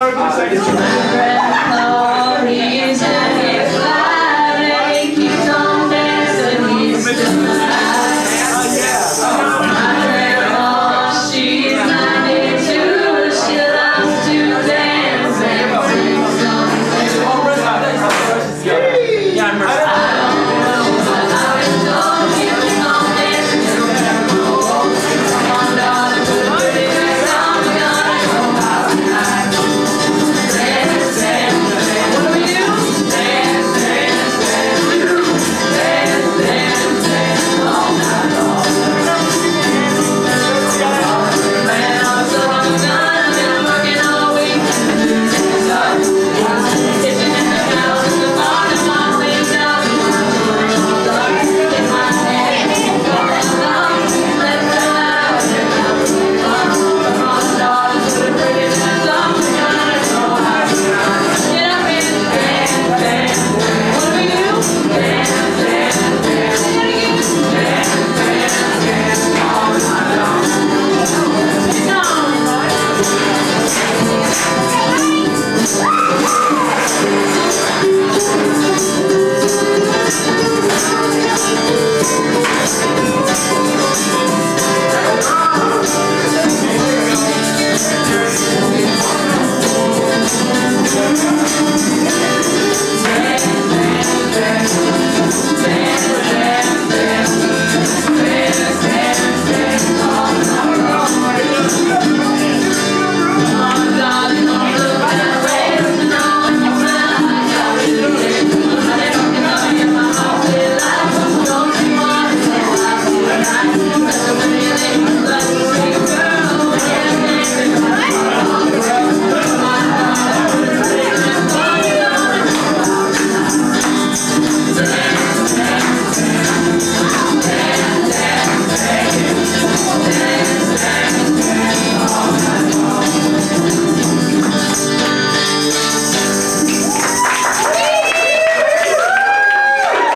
Uh,